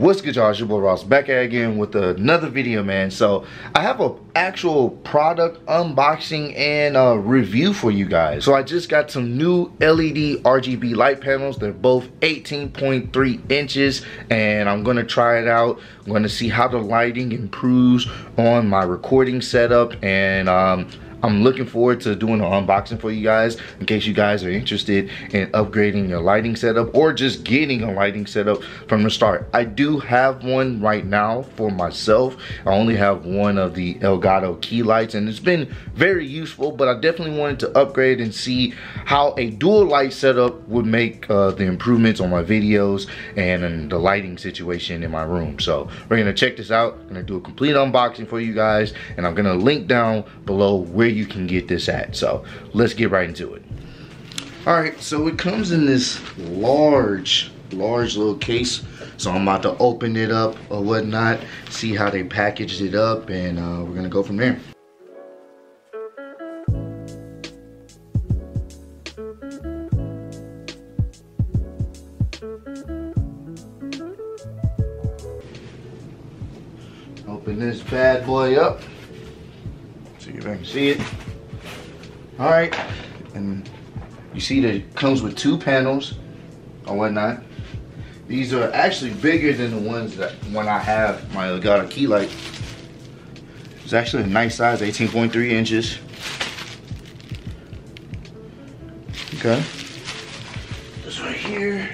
What's good y'all, it's your boy Ross back again with another video man. So I have a actual product unboxing and uh, review for you guys. So I just got some new LED RGB light panels. They're both 18.3 inches and I'm gonna try it out. I'm gonna see how the lighting improves on my recording setup and um, I'm looking forward to doing an unboxing for you guys in case you guys are interested in upgrading your lighting setup or just getting a lighting setup from the start. I do have one right now for myself. I only have one of the Elgato key lights and it's been very useful but I definitely wanted to upgrade and see how a dual light setup would make uh, the improvements on my videos and, the lighting situation in my room. So we're gonna check this out. I'm gonna do a complete unboxing for you guys and I'm gonna link down below where you can get this at. So let's get right into it. All right, so it comes in this large, large little case. So I'm about to open it up or whatnot, see how they packaged it up, and uh, we're gonna go from there. Open this bad boy up. See if I can see it. All right, and you see that it comes with two panels or whatnot. These are actually bigger than the ones that when I have my Elgato key light. It's actually a nice size, 18.3 inches. Okay. This right here.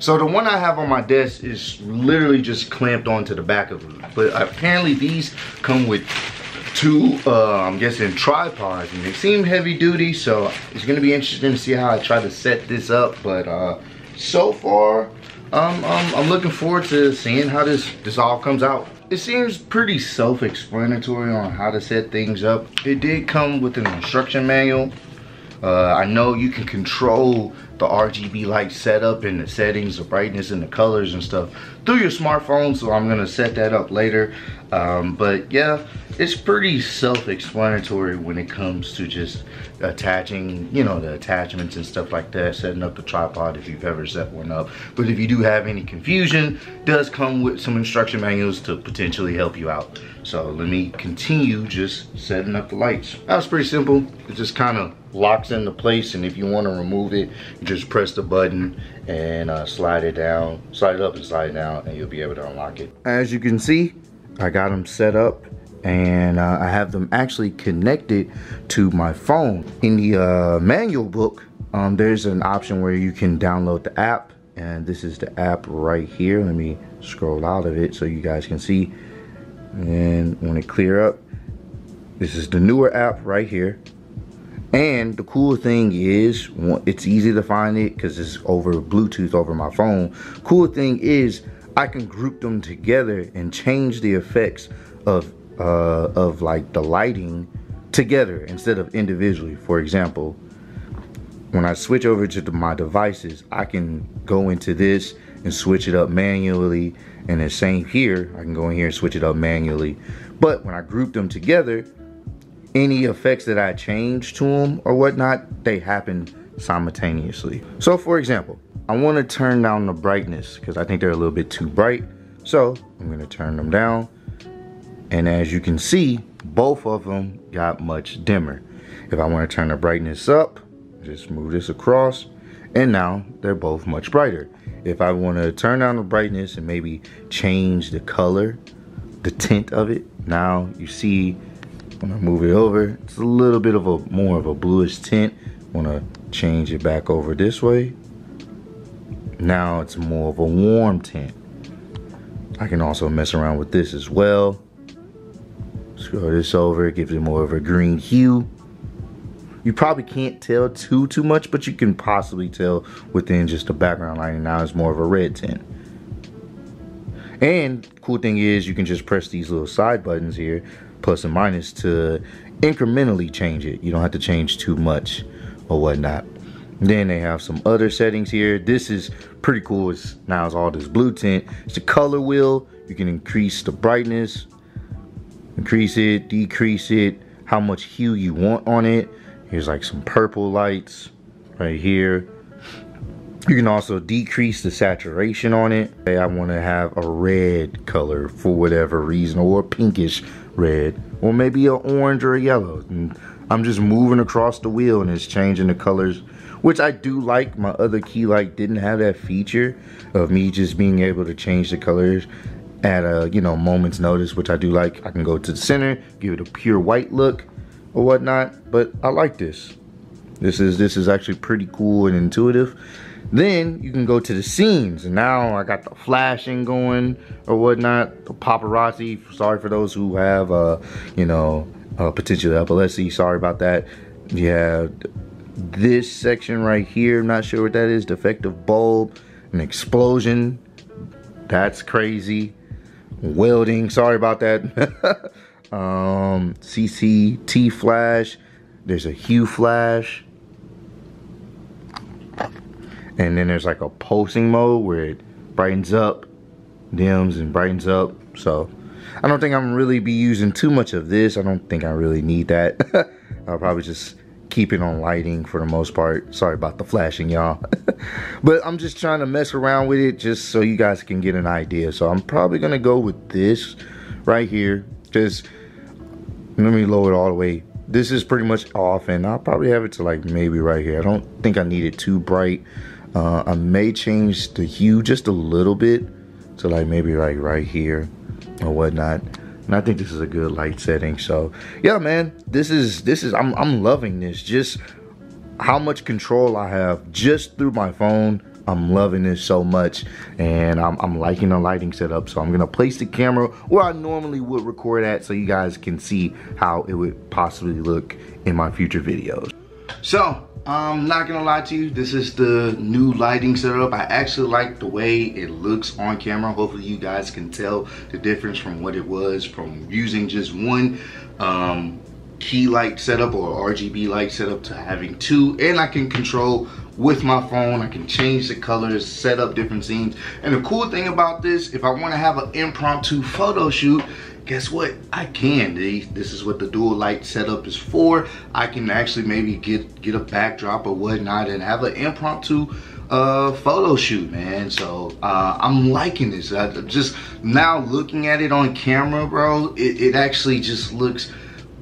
So the one I have on my desk is literally just clamped onto the back of it. But apparently these come with two, uh, I'm guessing tripods and they seem heavy duty. So it's gonna be interesting to see how I try to set this up. But uh, so far, um, um, I'm looking forward to seeing how this, this all comes out. It seems pretty self-explanatory on how to set things up. It did come with an instruction manual. Uh, I know you can control the RGB light setup and the settings, the brightness and the colors and stuff through your smartphone. So I'm gonna set that up later. Um, but yeah, it's pretty self-explanatory when it comes to just attaching, you know, the attachments and stuff like that, setting up the tripod if you've ever set one up. But if you do have any confusion, does come with some instruction manuals to potentially help you out. So let me continue just setting up the lights. That was pretty simple. It just kind of locks into place and if you want to remove it, you just press the button and uh, slide it down, slide it up and slide it down and you'll be able to unlock it. As you can see, I got them set up and uh, I have them actually connected to my phone. In the uh, manual book, um, there's an option where you can download the app and this is the app right here. Let me scroll out of it so you guys can see. And when it clear up, this is the Neewer app right here. And the cool thing is, it's easy to find it because it's over Bluetooth over my phone. Cool thing is, I can group them together and change the effects of uh, of like the lighting together instead of individually. For example, when I switch over to the, my devices, I can go into this and switch it up manually. And the same here, I can go in here and switch it up manually. But when I group them together, any effects that I change to them or whatnot, they happen simultaneously. So for example, I want to turn down the brightness because I think they're a little bit too bright. So I'm going to turn them down. And as you can see, both of them got much dimmer. If I want to turn the brightness up, just move this across and now they're both much brighter. If I want to turn down the brightness and maybe change the color, the tint of it, now you see when I move it over, it's a little bit of a more of a bluish tint. Want to change it back over this way. Now it's more of a warm tint. I can also mess around with this as well. Scroll this over, it gives it more of a green hue. You probably can't tell too, too much, but you can possibly tell within just the background lighting. Now it's more of a red tint. And cool thing is you can just press these little side buttons here plus and minus to incrementally change it. You don't have to change too much or whatnot. Then they have some other settings here. This is pretty cool. It's now it's all this blue tint. It's a color wheel. you can increase the brightness, increase it, decrease it, how much hue you want on it. Here's like some purple lights right here. You can also decrease the saturation on it. I want to have a red color for whatever reason or pinkish red or maybe an orange or a yellow. And I'm just moving across the wheel and it's changing the colors, which I do like. My other key light didn't have that feature of me just being able to change the colors at a, you know, moment's notice, which I do like. I can go to the center, give it a pure white look or whatnot, but I like this. This is, this is actually pretty cool and intuitive. Then you can go to the scenes. And now I got the flashing going or whatnot. The paparazzi, sorry for those who have, uh, you know, uh, potential epilepsy. Sorry about that. You have this section right here. I'm not sure what that is. Defective bulb. An explosion. That's crazy. Welding. Sorry about that. um, CCT flash. There's a hue flash and then there's like a pulsing mode where it brightens up dims and brightens up. So I don't think I'm really be using too much of this. I don't think I really need that. I'll probably just keep it on lighting for the most part. Sorry about the flashing y'all. But I'm just trying to mess around with it just so you guys can get an idea. So I'm probably gonna go with this right here. Just let me lower it all the way. This is pretty much off and I'll probably have it to like maybe right here. I don't think I need it too bright uh, I may change the hue just a little bit to like maybe like right here or whatnot. And I think this is a good light setting. So yeah, man, this is, this is, I'm, I'm loving this. Just how much control I have just through my phone. I'm loving this so much and I'm, I'm liking the lighting setup. So I'm gonna place the camera where I normally would record at so you guys can see how it would possibly look in my future videos. So I'm not gonna lie to you, this is the new lighting setup. I actually like the way it looks on camera. Hopefully you guys can tell the difference from what it was from using just one um, key light setup or RGB light setup to having two. And I can control with my phone. I can change the colors, set up different scenes. And the cool thing about this, if I wanna have an impromptu photo shoot, guess what? I can. This is what the dual light setup is for. I can actually maybe get, get a backdrop or whatnot and have an impromptu uh, photo shoot, man. So uh, I'm liking this. I just now looking at it on camera, bro, it, it actually just looks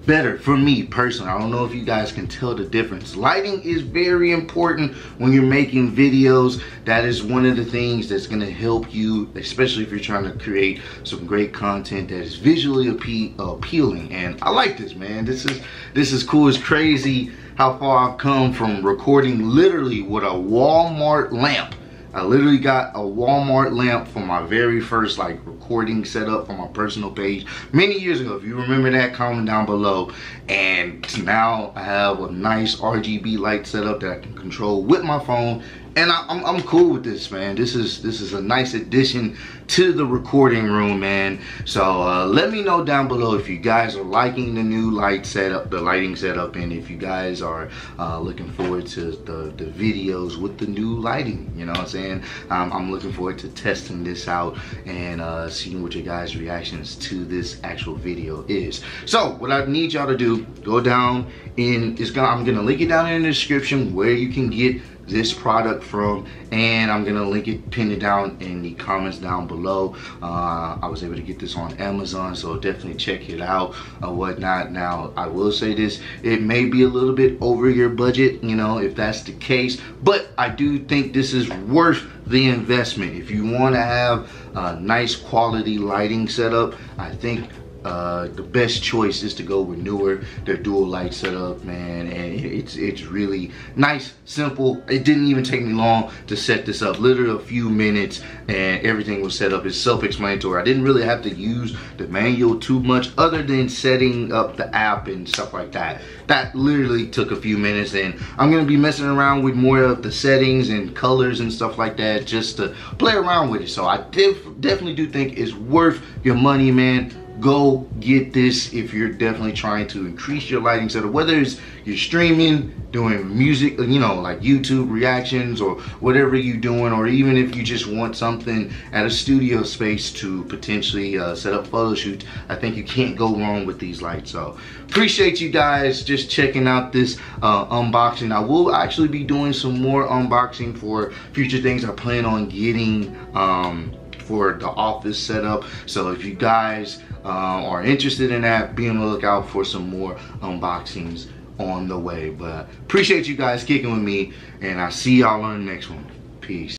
better for me personally. I don't know if you guys can tell the difference. Lighting is very important when you're making videos. That is one of the things that's gonna help you, especially if you're trying to create some great content that is visually appe appealing. And I like this, man. This is this is cool. It's crazy how far I've come from recording literally with a Walmart lamp I literally got a Walmart lamp for my very first like recording setup for my personal page many years ago. If you remember that, comment down below. And now I have a nice RGB light setup that I can control with my phone and I, am I'm, I'm cool with this man. This is this is a nice addition to the recording room man. So uh, let me know down below if you guys are liking the new light setup the lighting setup and if you guys are uh, looking forward to the, the videos with the new lighting you know what I'm saying? Um, I'm looking forward to testing this out and uh, seeing what your guys reactions to this actual video is. So what I need y'all to do go down in is gonna I'm gonna link it down in the description where you can get this product from and I'm gonna link it pin it down in the comments down below. Uh, I was able to get this on Amazon so definitely check it out or whatnot. Now I will say this it may be a little bit over your budget you know if that's the case but I do think this is worth the investment. If you want to have a nice quality lighting setup I think uh, the best choice is to go with Neewer. Their dual light setup, man, and it's it's really nice, simple. It didn't even take me long to set this up. Literally a few minutes, and everything was set up. It's self-explanatory. I didn't really have to use the manual too much, other than setting up the app and stuff like that. That literally took a few minutes, and I'm gonna be messing around with more of the settings and colors and stuff like that, just to play around with it. So I def definitely do think it's worth your money, man go get this if you're definitely trying to increase your lighting setup whether it's you're streaming doing music you know like youtube reactions or whatever you're doing or even if you just want something at a studio space to potentially uh, set up photo shoots i think you can't go wrong with these lights. So appreciate you guys just checking out this uh, unboxing. I will actually be doing some more unboxing for future things i plan on getting um, for the office setup. So if you guys uh, are interested in that, be on the lookout for some more unboxings on the way. But appreciate you guys kicking with me, and I'll see y'all on the next one. Peace.